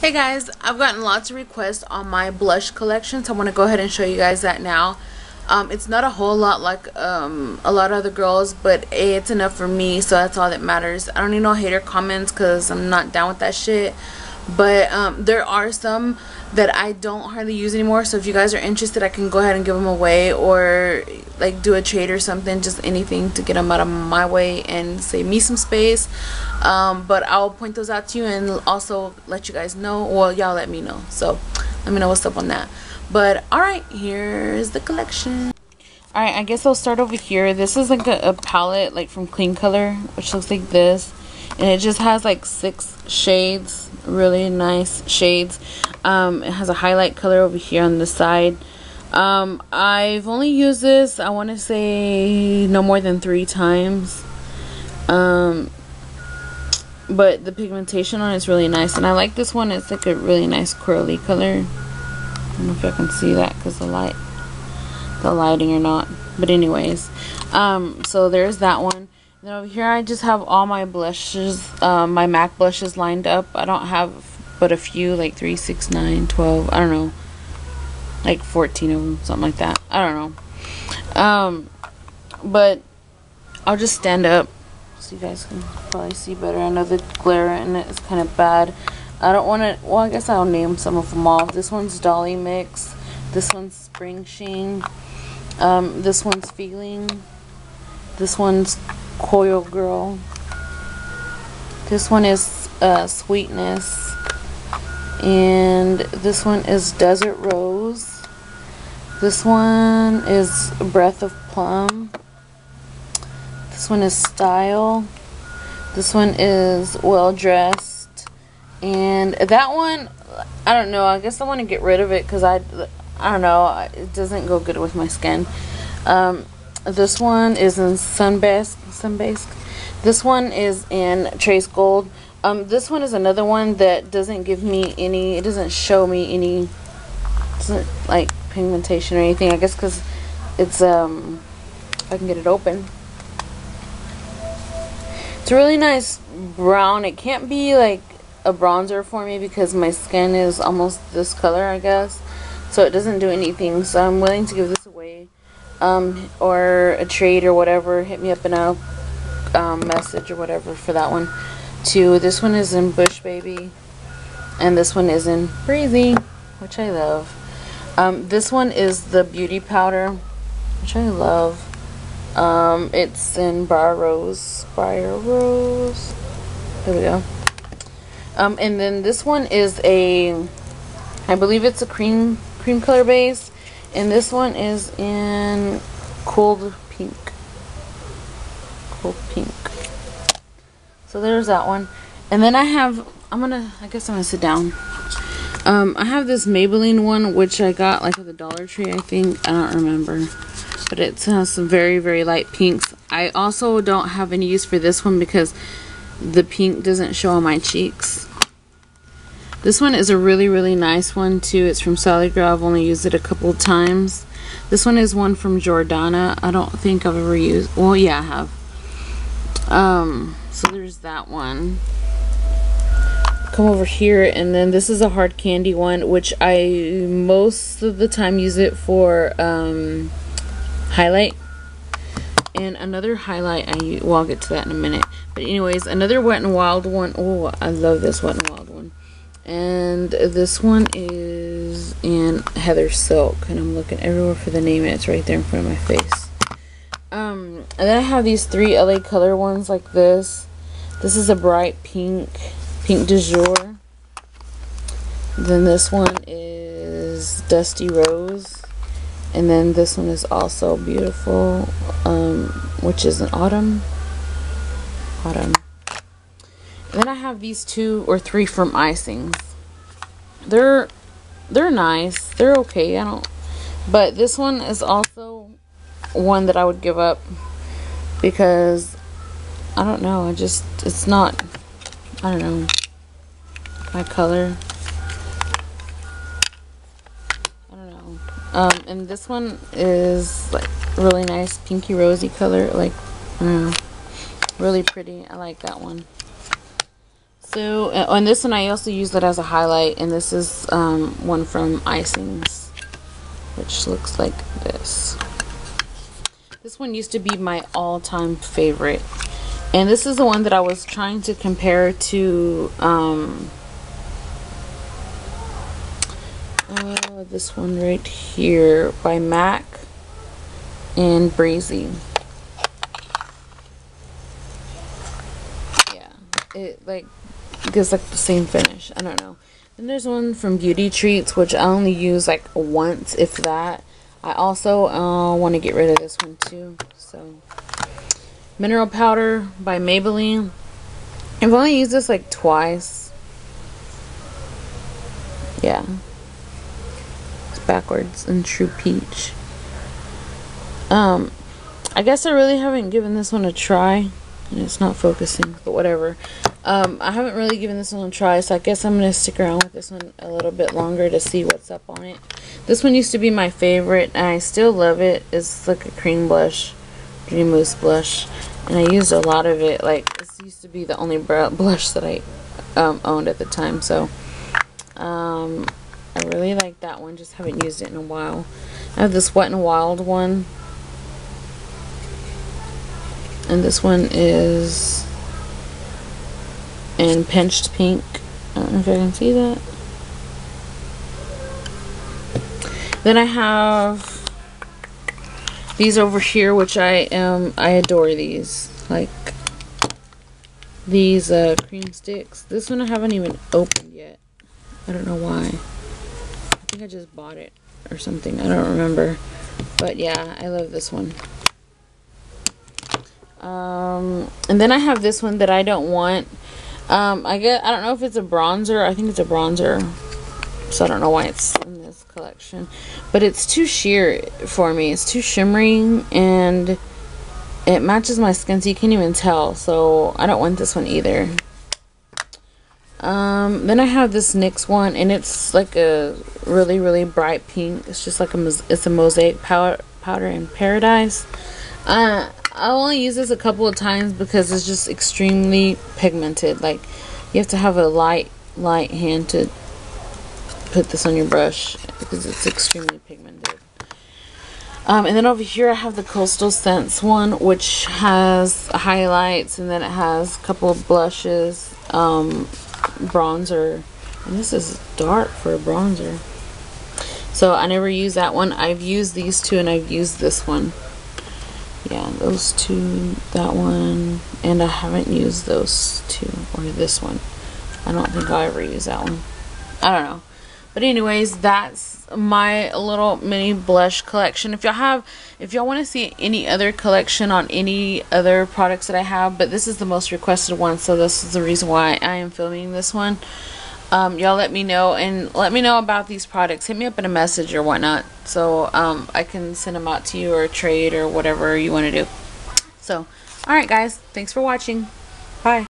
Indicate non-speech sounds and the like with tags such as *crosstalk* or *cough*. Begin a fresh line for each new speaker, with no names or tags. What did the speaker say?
Hey guys, I've gotten lots of requests on my blush collection, so I want to go ahead and show you guys that now. Um, it's not a whole lot like um, a lot of other girls, but A, it's enough for me, so that's all that matters. I don't need no hater comments because I'm not down with that shit. But um, there are some that I don't hardly use anymore, so if you guys are interested, I can go ahead and give them away or like do a trade or something, just anything to get them out of my way and save me some space. Um, but I'll point those out to you and also let you guys know. Well, y'all let me know. So let me know what's up on that. But alright, here's the collection. Alright, I guess I'll start over here. This is like a, a palette like from Kleancolor, which looks like this. And it just has like six shades, really nice shades. Um, it has a highlight color over here on the side. Um, I've only used this, I want to say, no more than three times. Um, but the pigmentation on it is really nice. And I like this one. It's like a really nice curly color. I don't know if I can see that because the light, the lighting or not. But anyways, um, so there's that one. Then over here I just have all my blushes, um, my MAC blushes lined up. I don't have but a few, like 3, 6, 9, 12, I don't know like 14 of them, something like that. I don't know. Um, but I'll just stand up so you guys can probably see better. I know the glare in it is kind of bad. I don't want to, well, I guess I'll name some of them off. This one's Dollymix. This one's Springsheen. Um, this one's Feeling. This one's Coygirl. This one is uh, Sweetness and this one is Desert Rose. This one is Breath of Plum. This one is Style. This one is Well Dressed. And that one, I don't know. I guess I want to get rid of it because I, I don't know. It doesn't go good with my skin. Um, this one is in Sunbasque. Sunbasque. This one is in Trace Gold. Um, this one is another one that doesn't give me any, it doesn't show me any, doesn't like pigmentation or anything. I guess because it's, um, I can get it open. It's a really nice brown. It can't be like a bronzer for me because my skin is almost this color, I guess. So it doesn't do anything. So I'm willing to give this. Um, or a trade or whatever. Hit me up in a um, message or whatever for that one Too. This one is in Bush Baby. And this one is in Breezy, which I love. Um, this one is the Beauty Powder, which I love. Um, it's in Briar Rose. Briar Rose. There we go. Um, and then this one is a, I believe it's a cream cream color base. And this one is in Cold Pink. Cold Pink. So there's that one. And then I have, I'm gonna, I guess I'm gonna sit down. Um, I have this Maybelline one, which I got like at the Dollar Tree, I think. I don't remember. But it has some very, very light pinks. I also don't have any use for this one because the pink doesn't show on my cheeks. This one is a really, really nice one too. It's from Solid Girl. I've only used it a couple times. This one is one from Jordana. I don't think I've ever used, well yeah I have. Um, so there's that one. Come over here, and then this is a hard candy one, which I most of the time use it for um, highlight. And another highlight, I well, I'll get to that in a minute. But anyways, another Wet n Wild one. Oh, I love this Wet n Wild one. And this one is in Heather Silk, and I'm looking everywhere for the name, and it's right there in front of my face. Um, and then I have these three LA Color ones like this. This is a bright pink, pink de jour. Then this one is Dusty Rose. And then this one is also beautiful, um, which is an autumn. Autumn. Have these two or three from Icings. They're they're nice. They're okay. I don't but this one is also one that I would give up because I don't know. I just it's not. I don't know my color. I don't know. Um, and this one is like really nice pinky rosy color. Like, I don't know, really pretty. I like that one. So uh, on this one, I also use it as a highlight, and this is um, one from Icings, which looks like this. This one used to be my all-time favorite, and this is the one that I was trying to compare to um, uh, this one right here by MAC and Breezy. Yeah, it like gives like the same finish. I don't know. Then there's one from Beauty Treats, which I only use like once, if that. I also uh, want to get rid of this one too. So, Mineral Powder by Maybelline. I've only used this like twice. Yeah. It's backwards and True Peach. Um, I guess I really haven't given this one a try. And it's not focusing, but whatever. Um, I haven't really given this one a try, so I guess I'm going to stick around with this one a little bit longer to see what's up on it. This one used to be my favorite, and I still love it. It's like a cream blush, Dream Mousse blush, and I used a lot of it. Like, this used to be the only *laughs* blush that I um, owned at the time, so um, I really like that one. Just haven't used it in a while. I have this Wet n Wild one, and this one is in pinched pink. I don't know if I can see that. Then I have these over here, which I am, I adore these. Like, these uh, cream sticks. This one I haven't even opened yet. I don't know why. I think I just bought it or something. I don't remember. But yeah, I love this one. Um, and then I have this one that I don't want um, I get. I don't know if it's a bronzer. I think it's a bronzer. So I don't know why it's in this collection. But it's too sheer for me. It's too shimmering and it matches my skin so you can't even tell. So I don't want this one either. Um, then I have this NYX one and it's like a really really bright pink. It's just like a it's a mosaic powder powder in paradise. Uh, I only use this a couple of times because it's just extremely pigmented. Like you have to have a light, light hand to put this on your brush because it's extremely pigmented. Um, and then over here I have the Coastal Scents one, which has highlights and then it has a couple of blushes, um, bronzer. And this is dark for a bronzer. So I never use that one. I've used these two and I've used this one those two that one and I haven't used those two or this one. I don't think I'll ever use that one. I don't know. But anyways that's my little mini blush collection. If y'all have if y'all want to see any other collection on any other products that I have but this is the most requested one so this is the reason why I am filming this one um, y'all let me know and let me know about these products. Hit me up in a message or whatnot so um, I can send them out to you or trade or whatever you want to do. So, alright guys, thanks for watching. Bye.